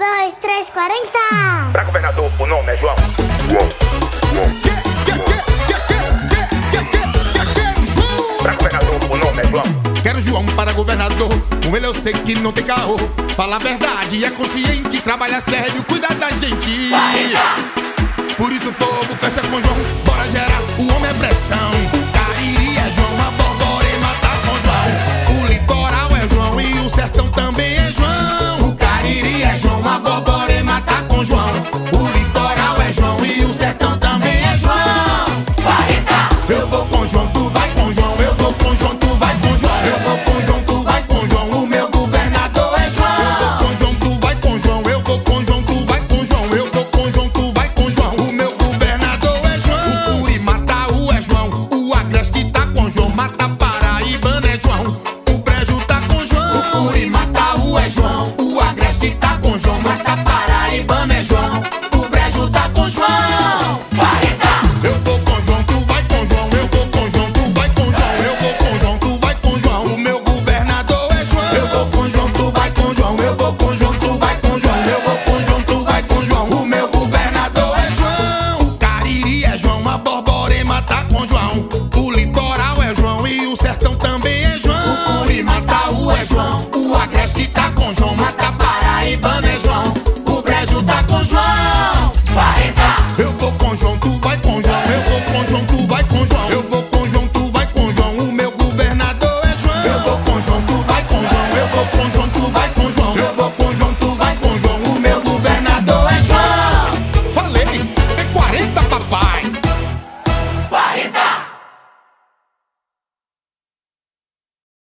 dois, três, quarenta. Pra governador, o nome é João. Pra governador, o nome é João. Quero João para governador, com ele eu sei que não tem carro. Fala a verdade, é consciente, trabalha sério, cuida da gente. 40. Mauri, Mataú é João.